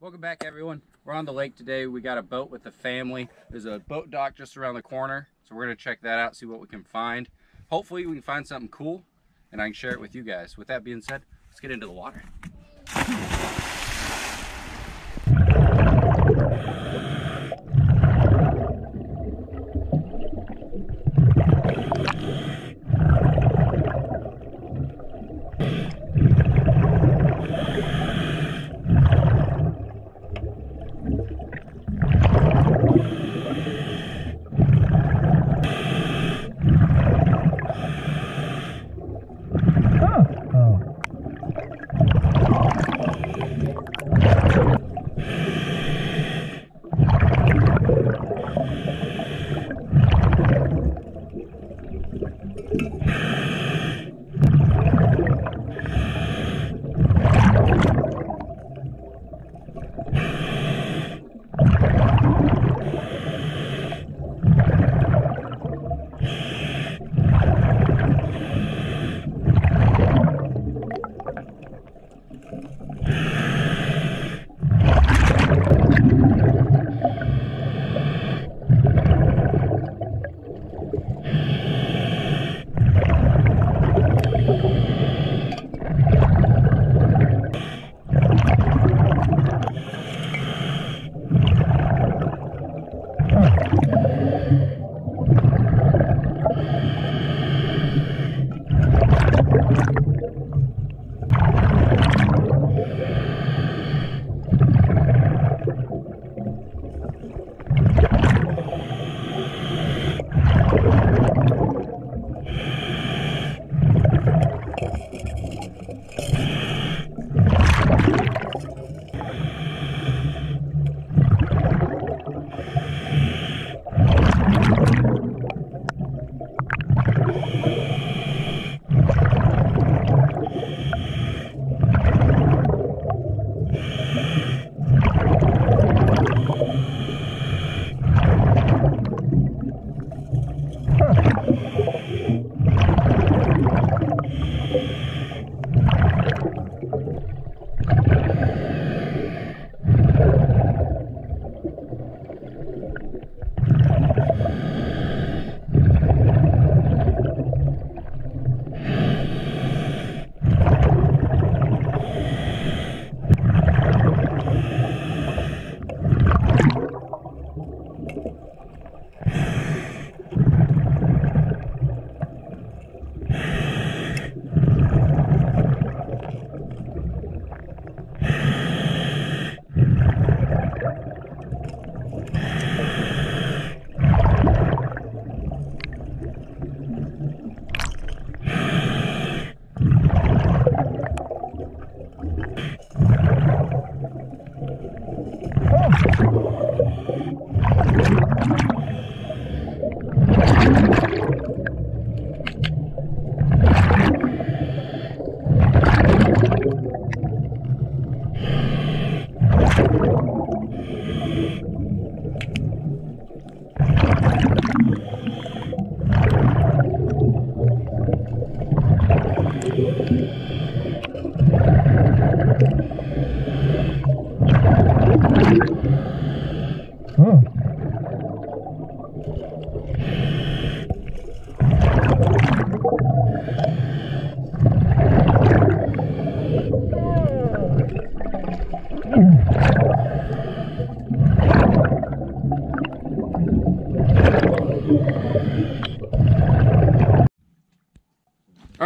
Welcome back everyone. We're on the lake today. We got a boat with the family. There's a boat dock just around the corner. So we're gonna check that out, see what we can find. Hopefully we can find something cool and I can share it with you guys. With that being said, let's get into the water.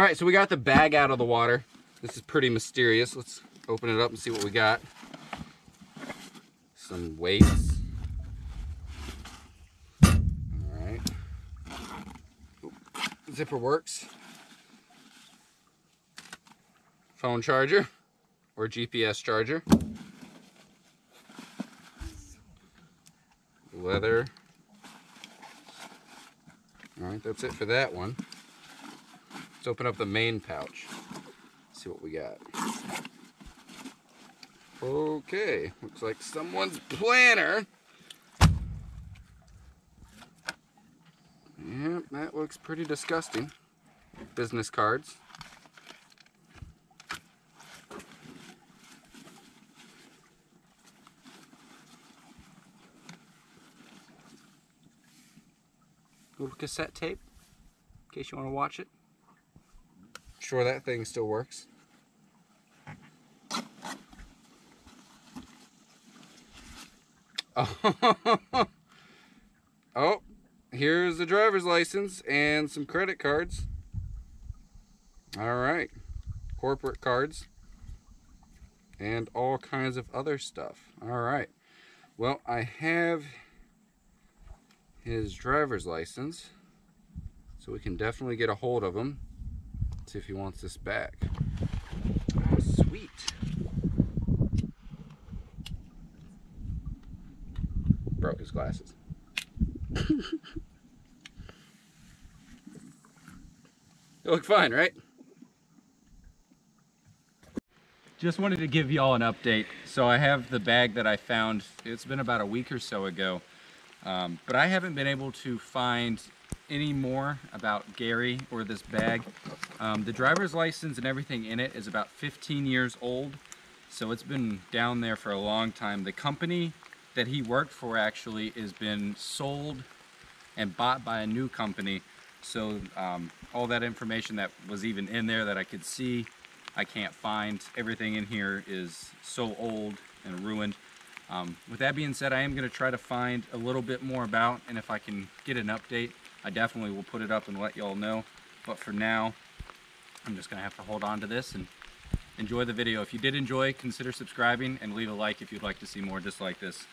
Right, so we got the bag out of the water. This is pretty mysterious. Let's open it up and see what we got. Some weights. All right. Zipper works. Phone charger or GPS charger. Leather. All right, that's it for that one. Let's open up the main pouch. See what we got. Okay, looks like someone's planner. Yep, that looks pretty disgusting. Business cards. Little cassette tape, in case you want to watch it. Sure that thing still works. Oh, here's the driver's license and some credit cards. All right, corporate cards and all kinds of other stuff. All right, well, I have his driver's license, so we can definitely get a hold of him. See if he wants this back. Oh, sweet. Broke his glasses. they look fine, right? Just wanted to give y'all an update. So I have the bag that I found. It's been about a week or so ago. Um, but I haven't been able to find any more about Gary or this bag. Um, the driver's license and everything in it is about 15 years old. So it's been down there for a long time. The company that he worked for actually has been sold and bought by a new company. So um, all that information that was even in there that I could see, I can't find. Everything in here is so old and ruined. Um, with that being said, I am going to try to find a little bit more about, and if I can get an update, I definitely will put it up and let y'all know. But for now, I'm just going to have to hold on to this and enjoy the video. If you did enjoy, consider subscribing and leave a like if you'd like to see more just like this.